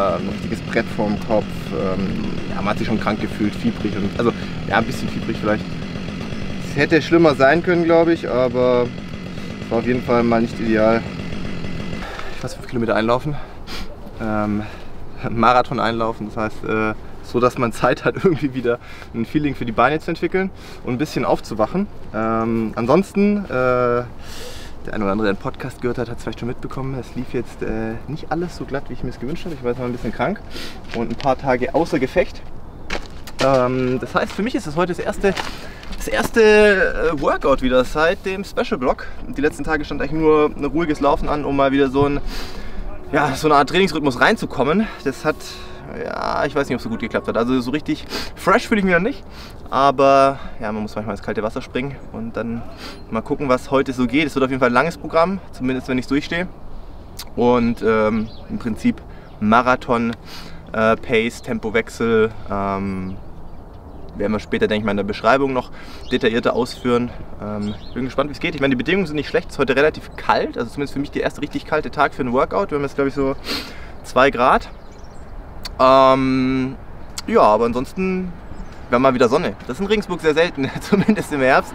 ein richtiges Brett vorm Kopf. Ähm, ja, man hat sich schon krank gefühlt, fiebrig und also ja, ein bisschen fiebrig vielleicht. Es hätte schlimmer sein können, glaube ich, aber es war auf jeden Fall mal nicht ideal. Ich weiß, fünf Kilometer einlaufen, ähm, Marathon einlaufen, das heißt, äh, so dass man Zeit hat, irgendwie wieder ein Feeling für die Beine zu entwickeln und ein bisschen aufzuwachen. Ähm, ansonsten äh, der eine oder andere, der einen Podcast gehört hat, hat es vielleicht schon mitbekommen. Es lief jetzt äh, nicht alles so glatt, wie ich mir es gewünscht habe. Ich war jetzt noch ein bisschen krank und ein paar Tage außer Gefecht. Ähm, das heißt, für mich ist das heute das erste, das erste äh, Workout wieder seit dem Special Block. Die letzten Tage stand eigentlich nur ein ruhiges Laufen an, um mal wieder so, ein, ja, so eine Art Trainingsrhythmus reinzukommen. Das hat ja, ich weiß nicht, ob es so gut geklappt hat. Also so richtig fresh fühle ich mich noch nicht. Aber ja, man muss manchmal ins kalte Wasser springen und dann mal gucken, was heute so geht. Es wird auf jeden Fall ein langes Programm, zumindest wenn ich es durchstehe. Und ähm, im Prinzip Marathon, äh, Pace, Tempowechsel. Ähm, werden wir später, denke ich mal, in der Beschreibung noch detaillierter ausführen. Ähm, bin gespannt, wie es geht. Ich meine, die Bedingungen sind nicht schlecht. Es ist heute relativ kalt. Also zumindest für mich der erste richtig kalte Tag für ein Workout. Wir haben jetzt, glaube ich, so 2 Grad. Ähm, ja, aber ansonsten wir haben mal wieder Sonne. Das ist in Regensburg sehr selten, zumindest im Herbst.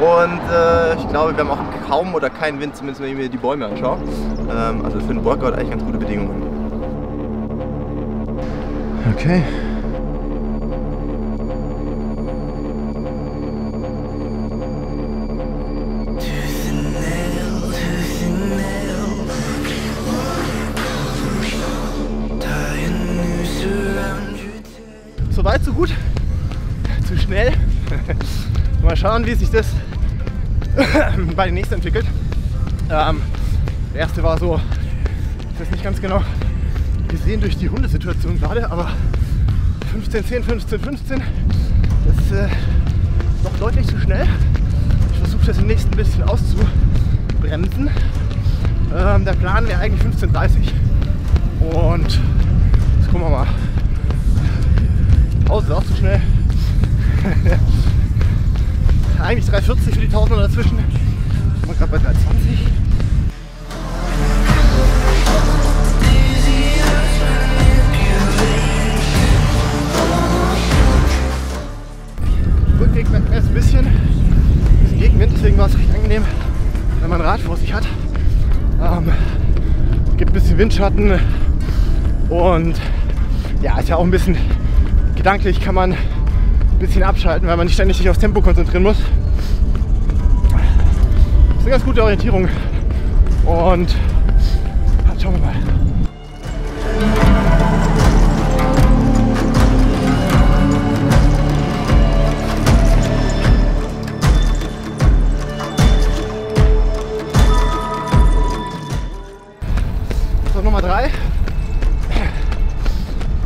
Und äh, ich glaube, wir haben auch kaum oder keinen Wind, zumindest wenn ich mir die Bäume anschaue. Ähm, also für einen Workout eigentlich ganz gute Bedingungen. Okay. Weit, so gut. Zu schnell. Mal schauen, wie sich das bei den nächsten entwickelt. Ähm, der erste war so, ich weiß nicht ganz genau gesehen durch die Hundesituation gerade, aber 15, 10, 15, 15. Das ist äh, noch deutlich zu schnell. Ich versuche das im nächsten bisschen auszubremsen. Ähm, der Plan wäre eigentlich 15,30. Und jetzt gucken wir mal. Pause ist auch zu schnell. Eigentlich 3,40 für die Tausender dazwischen. Ich bin gerade bei 3,20. Rückweg merkt man ein bisschen, ein bisschen Gegenwind, deswegen war es recht angenehm, wenn man ein Rad vor sich hat. Ähm, gibt ein bisschen Windschatten und ja, ist ja auch ein bisschen gedanklich kann man ein bisschen abschalten, weil man nicht ständig sich aufs Tempo konzentrieren muss. Das ist eine ganz gute Orientierung und schauen wir mal. So, Nummer drei.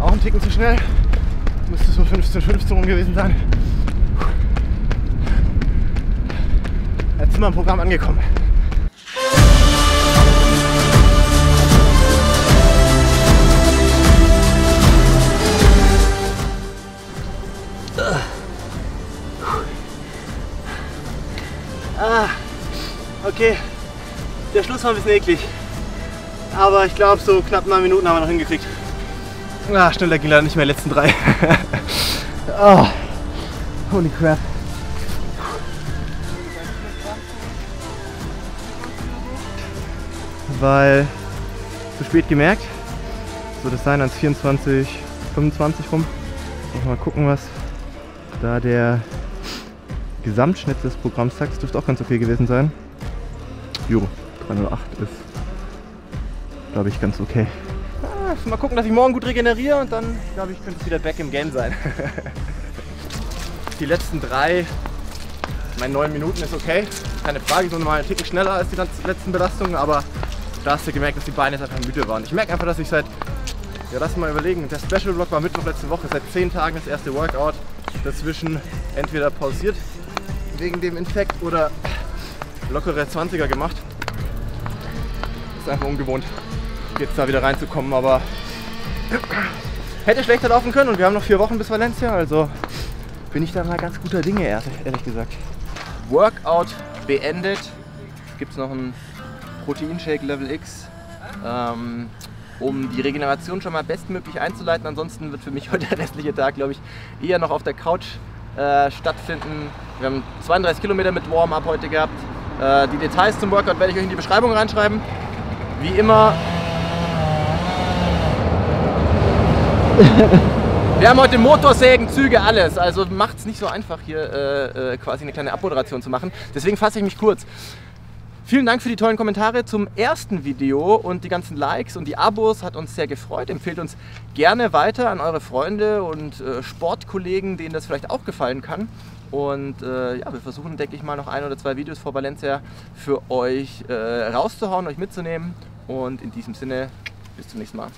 Auch ein Ticken zu schnell. Müsste so 15, 15 rum gewesen sein. Jetzt sind wir im Programm angekommen. Ah, okay. Der Schluss war ein bisschen eklig. Aber ich glaube, so knapp neun Minuten haben wir noch hingekriegt. Ah, schneller ging leider nicht mehr, letzten drei. oh, holy crap. Weil zu spät gemerkt. So das sein ans 24, 25 rum. Mal gucken, was da der Gesamtschnitt des. Das dürfte auch ganz okay gewesen sein. Jo, 308 ist, glaube ich, ganz okay. Mal gucken, dass ich morgen gut regeneriere und dann, glaube ich, könnte es wieder back im Game sein. die letzten drei, meine neun Minuten ist okay. Keine Frage, so mal einen Ticken schneller als die letzten Belastungen, aber da hast du gemerkt, dass die Beine jetzt einfach müde waren. Ich merke einfach, dass ich seit, ja lass mal überlegen, der Special Block war Mittwoch letzte Woche, seit zehn Tagen das erste Workout. Dazwischen entweder pausiert wegen dem Infekt oder lockere 20er gemacht. Ist einfach ungewohnt, jetzt da wieder reinzukommen, aber hätte schlechter laufen können und wir haben noch vier Wochen bis Valencia, also bin ich da mal ganz guter Dinge, ehrlich gesagt. Workout beendet. Gibt es noch ein Proteinshake Level X. Ähm, um die Regeneration schon mal bestmöglich einzuleiten. Ansonsten wird für mich heute der restliche Tag, glaube ich, eher noch auf der Couch äh, stattfinden. Wir haben 32 Kilometer mit Warm-up heute gehabt. Äh, die Details zum Workout werde ich euch in die Beschreibung reinschreiben. Wie immer. Wir haben heute Motorsägen, Züge, alles. Also macht es nicht so einfach, hier äh, äh, quasi eine kleine Abmoderation zu machen. Deswegen fasse ich mich kurz. Vielen Dank für die tollen Kommentare zum ersten Video und die ganzen Likes und die Abos. Hat uns sehr gefreut. Empfehlt uns gerne weiter an eure Freunde und äh, Sportkollegen, denen das vielleicht auch gefallen kann. Und äh, ja, wir versuchen, denke ich mal, noch ein oder zwei Videos vor Valencia für euch äh, rauszuhauen, euch mitzunehmen. Und in diesem Sinne, bis zum nächsten Mal.